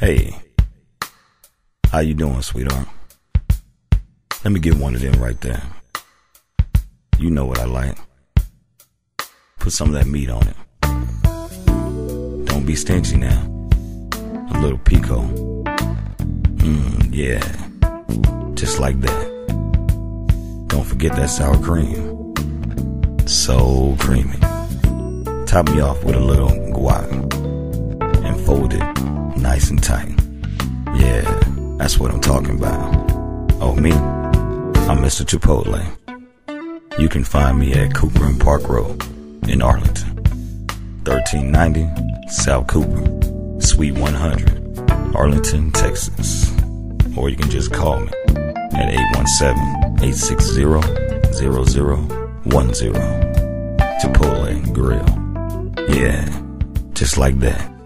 Hey, how you doing, sweetheart? Let me get one of them right there. You know what I like. Put some of that meat on it. Don't be stingy now. A little pico. Mmm, yeah. Just like that. Don't forget that sour cream. So creamy. Top me off with a little guac. And fold it nice and tight. Yeah, that's what I'm talking about. Oh, me? I'm Mr. Chipotle. You can find me at Cooper and Park Row in Arlington. 1390 South Cooper, Suite 100, Arlington, Texas. Or you can just call me at 817-860-0010. Chipotle Grill. Yeah, just like that.